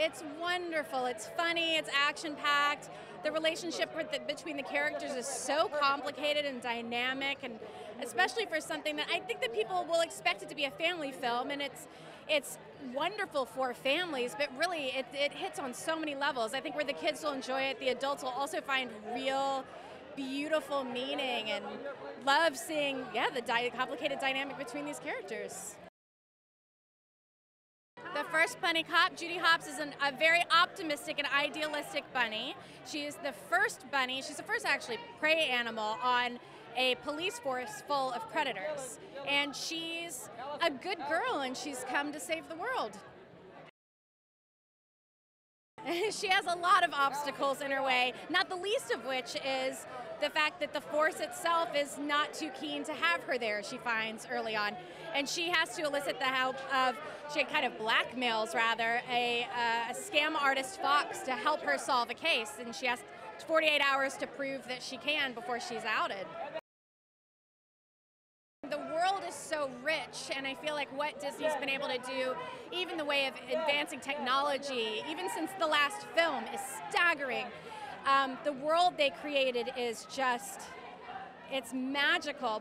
It's wonderful. It's funny. It's action packed. The relationship the, between the characters is so complicated and dynamic, and especially for something that I think that people will expect it to be a family film, and it's it's wonderful for families, but really it, it hits on so many levels. I think where the kids will enjoy it, the adults will also find real beautiful meaning and love seeing yeah the di- complicated dynamic between these characters. First bunny cop, Judy Hopps, is an, a very optimistic and idealistic bunny. She is the first bunny, she's the first actually prey animal on a police force full of predators. And she's a good girl and she's come to save the world. she has a lot of obstacles in her way, not the least of which is the fact that the force itself is not too keen to have her there, she finds early on. And she has to elicit the help of, she kind of blackmails rather, a, uh, a scam artist Fox to help her solve a case. And she has 48 hours to prove that she can before she's outed. So rich, and I feel like what Disney's been able to do, even the way of advancing technology, even since the last film, is staggering. Um, the world they created is just, it's magical.